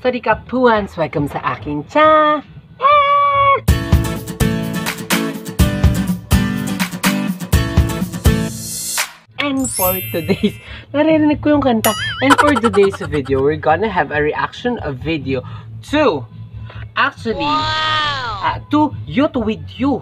Sawasdee ka puans! Welcome sa aking cha! And for today's, narinig ko yung kanta. And for today's video, we're gonna have a reaction of video to, actually, uh, to Youth With You.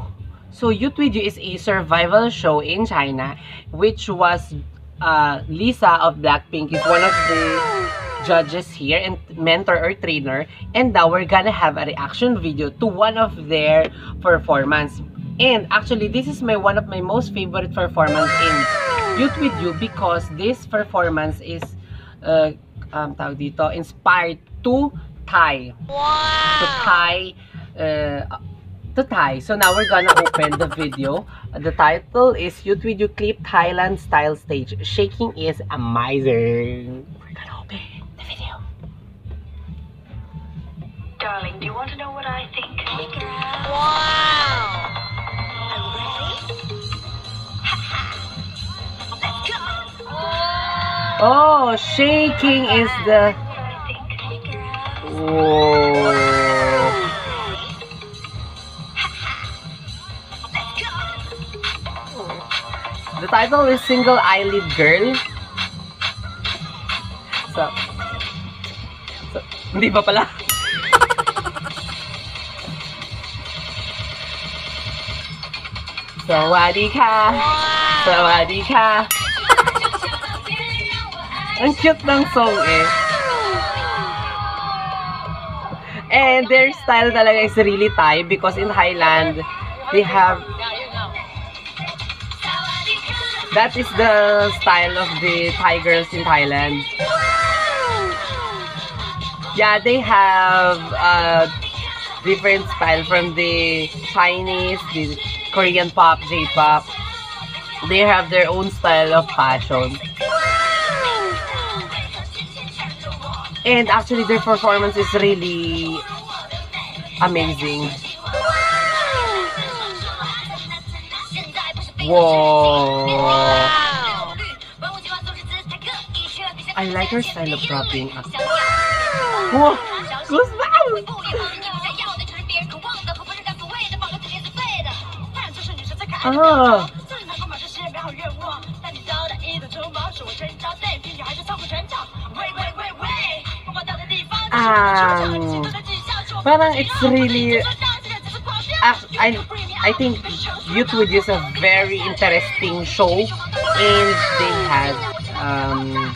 So, Youth With You is a survival show in China, which was uh, Lisa of Blackpink is one of the judges here and mentor or trainer. And now we're gonna have a reaction video to one of their performance. And actually, this is my one of my most favorite performance in Youth With You because this performance is uh, um, tawag dito, inspired to Thai. To Thai uh, to Thai. So now we're gonna open the video. The title is Youth With You Clip Thailand Style Stage. Shaking is amazing. Oh, shaking is the... Whoa. The title is Single Eyelid Girl. So, so hindi pa pala. Sawadee ka! Sawadee ka! Ang cute ng song eh. And their style talaga is really Thai because in Thailand, they have that is the style of the Thai girls in Thailand. Yeah, they have uh, different style from the Chinese, the Korean pop, J-pop. They have their own style of fashion. And actually, their performance is really amazing. Whoa! I like her style of rapping. Whoa! Goosebumps! Ah! Um, parang it's really I I think Youth With You is a very interesting show and they had um,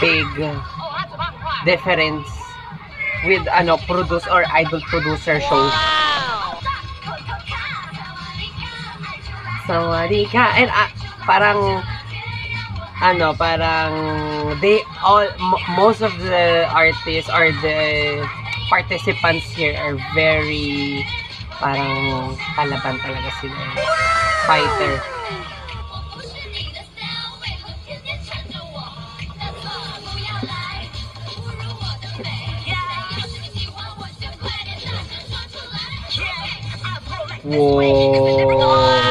big difference with ano produce or idol producer shows. Sawadee ka. And ah, parang ano, parang they all mo- most of the artists or the participants here are very parang kalaban talaga sila. Eh. Fighter. Whoa.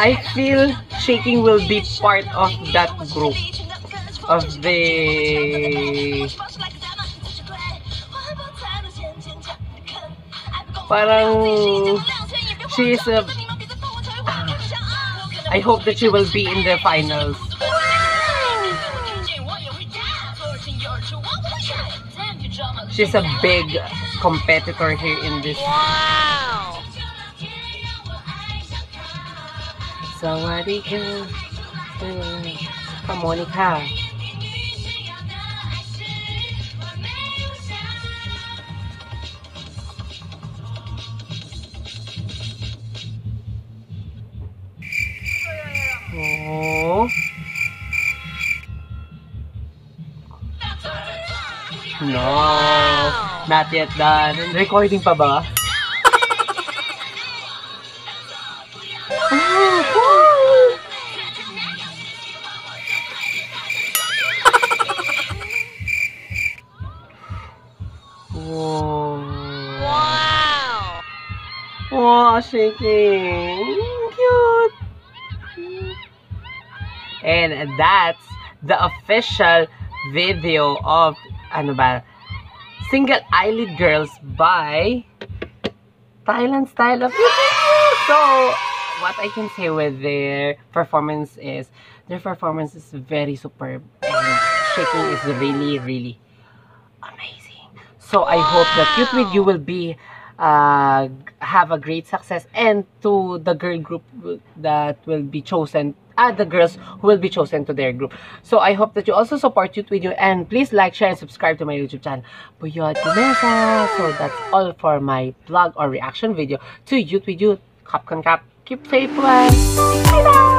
I feel shaking will be part of that group of the parang she is a I hope that she will be in the finals. She's a big competitor here in this. Come on, Monica. Oh. No. Not yet done. Recording pa ba? wow. Wow, shaking. And that's the official video of, ano ba, Single Eyelid Girls by Thailand Style of Beauty. So, what I can say with their performance is, their performance is very superb and shaking is really, really amazing. So, I hope that Youth With You will be uh, have a great success and to the girl group that will be chosen ah, the girls who will be chosen to their group. So I hope that you also support Youth With You and please like, share, and subscribe to my YouTube channel, Buyot Kumesa. So that's all for my vlog or reaction video to Youth With You. Cap Cap. Keep safe, well. Bye-bye!